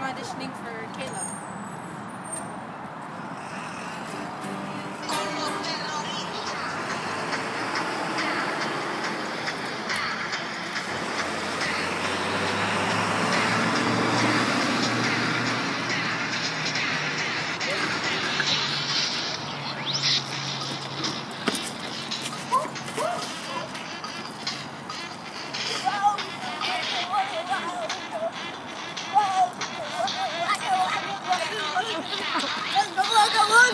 I'm auditioning for Caleb. Cảm ơn, cảm ơn.